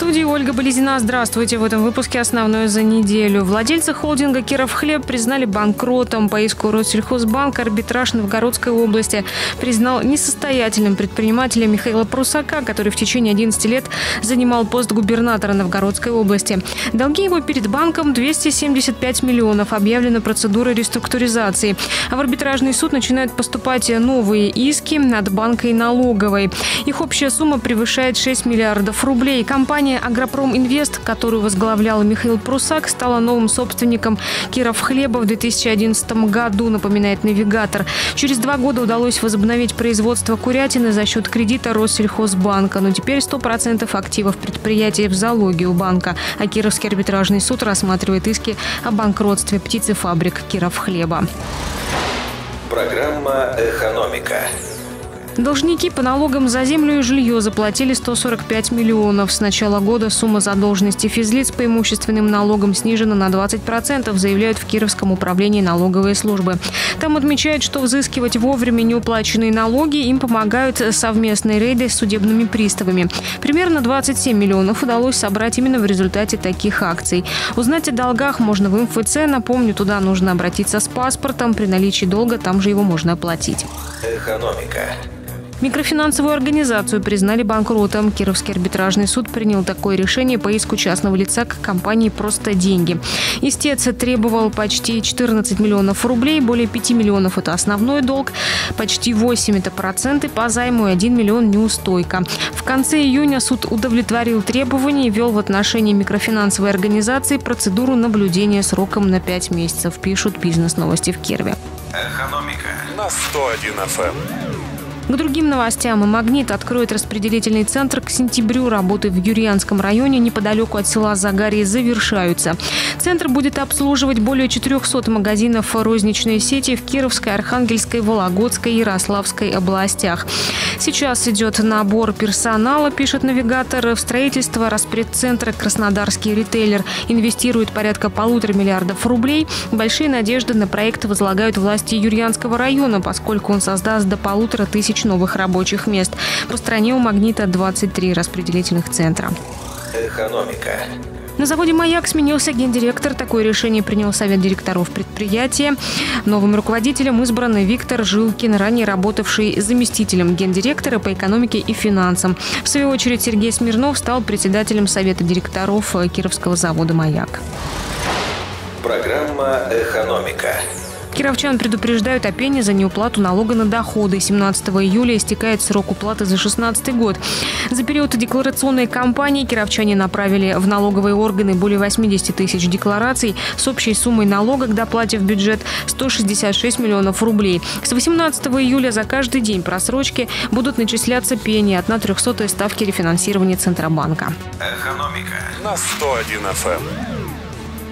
студии Ольга Болезина. Здравствуйте. В этом выпуске основное за неделю. Владельцы холдинга «Киров Хлеб» признали банкротом. По иску Россельхозбанка арбитраж Новгородской области признал несостоятельным предпринимателя Михаила Прусака, который в течение 11 лет занимал пост губернатора Новгородской области. Долги его перед банком 275 миллионов. Объявлена процедура реструктуризации. А в арбитражный суд начинают поступать новые иски банка и налоговой. Их общая сумма превышает 6 миллиардов рублей. Компания Компания «Агропром Инвест», которую возглавлял Михаил Прусак, стала новым собственником Киров Хлеба в 2011 году, напоминает навигатор. Через два года удалось возобновить производство курятины за счет кредита Россельхозбанка. Но теперь 100% активов предприятия в залоге у банка. А Кировский арбитражный суд рассматривает иски о банкротстве птицефабрик Киров Хлеба. Программа «Экономика». Должники по налогам за землю и жилье заплатили 145 миллионов. С начала года сумма задолженности физлиц по имущественным налогам снижена на 20%, заявляют в Кировском управлении налоговой службы. Там отмечают, что взыскивать вовремя неуплаченные налоги им помогают совместные рейды с судебными приставами. Примерно 27 миллионов удалось собрать именно в результате таких акций. Узнать о долгах можно в МФЦ. Напомню, туда нужно обратиться с паспортом. При наличии долга там же его можно оплатить. Экономика. Микрофинансовую организацию признали банкротом. Кировский арбитражный суд принял такое решение по иску частного лица к компании «Просто деньги». Истец требовал почти 14 миллионов рублей, более 5 миллионов – это основной долг, почти 8 – это проценты по займу и 1 миллион – неустойка. В конце июня суд удовлетворил требования и ввел в отношении микрофинансовой организации процедуру наблюдения сроком на 5 месяцев, пишут бизнес-новости в Кирове. Экономика на 101 FM. К другим новостям. «Магнит» откроет распределительный центр к сентябрю. Работы в Юрианском районе неподалеку от села Загарье завершаются. Центр будет обслуживать более 400 магазинов розничной сети в Кировской, Архангельской, Вологодской и Ярославской областях. Сейчас идет набор персонала, пишет навигатор. В строительство распредцентра «Краснодарский ритейлер» инвестирует порядка полутора миллиардов рублей. Большие надежды на проект возлагают власти Юрьянского района, поскольку он создаст до полутора тысяч новых рабочих мест. По стране у «Магнита» 23 распределительных центра. Экономика. На заводе «Маяк» сменился гендиректор. Такое решение принял Совет директоров предприятия. Новым руководителем избран Виктор Жилкин, ранее работавший заместителем гендиректора по экономике и финансам. В свою очередь Сергей Смирнов стал председателем Совета директоров Кировского завода «Маяк». Программа «Экономика». Кировчан предупреждают о пене за неуплату налога на доходы. 17 июля истекает срок уплаты за 2016 год. За период декларационной кампании кировчане направили в налоговые органы более 80 тысяч деклараций с общей суммой налога к доплате в бюджет 166 миллионов рублей. С 18 июля за каждый день просрочки будут начисляться пени от на 300 ставки рефинансирования Центробанка. Экономика на 101 FM.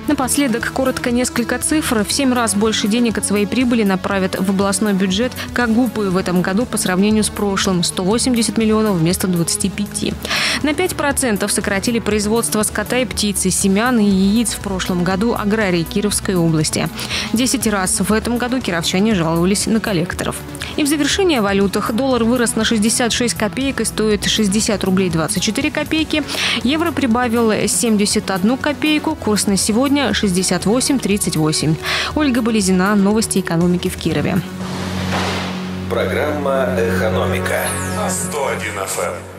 Напоследок, коротко несколько цифр. В семь раз больше денег от своей прибыли направят в областной бюджет Кагупы в этом году по сравнению с прошлым – 180 миллионов вместо 25. На 5% сократили производство скота и птицы, семян и яиц в прошлом году аграрии Кировской области. Десять раз в этом году кировчане жаловались на коллекторов. И в завершение о валютах. Доллар вырос на 66 копеек и стоит 60 рублей 24 копейки. Евро прибавил 71 копейку. Курс на сегодня 68.38. Ольга Болезина. Новости экономики в Кирове. Программа «Экономика» на 101 FM.